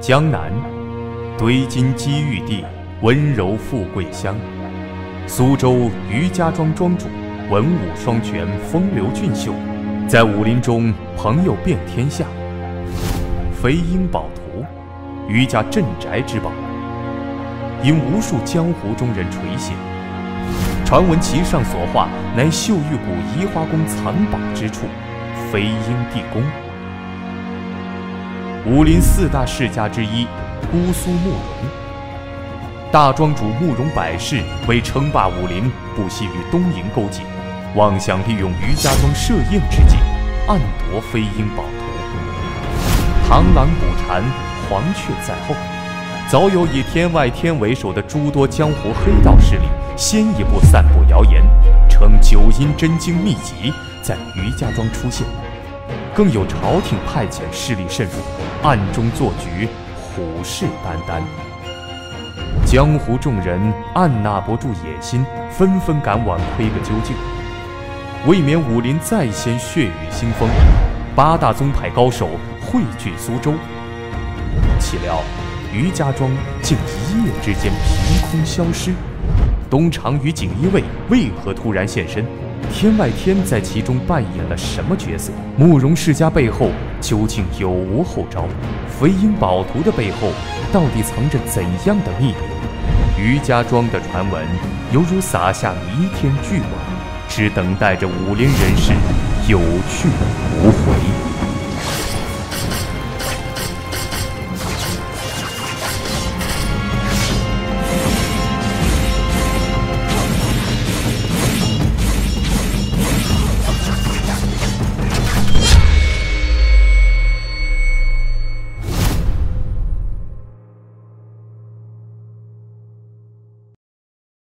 江南，堆金积玉地，温柔富贵乡。苏州余家庄庄主，文武双全，风流俊秀，在武林中朋友遍天下。飞鹰宝图，余家镇宅之宝，因无数江湖中人垂涎。传闻其上所画，乃秀玉谷移花宫藏宝之处——飞鹰地宫。武林四大世家之一，姑苏慕容。大庄主慕容百世为称霸武林，不惜与东瀛勾结，妄想利用余家庄设宴之际，暗夺飞鹰宝图。螳螂捕蝉，黄雀在后。早有以天外天为首的诸多江湖黑道势力，先一步散布谣言，称九阴真经秘籍在余家庄出现。更有朝廷派遣势力渗入，暗中做局，虎视眈眈。江湖众人按捺不住野心，纷纷赶往窥个究竟。为免武林再掀血雨腥风，八大宗派高手汇聚苏州。岂料。余家庄竟一夜之间凭空消失，东厂与锦衣卫为何突然现身？天外天在其中扮演了什么角色？慕容世家背后究竟有无后招？飞鹰宝图的背后到底藏着怎样的秘密？余家庄的传闻犹如撒下弥天巨网，只等待着武林人士有去无回。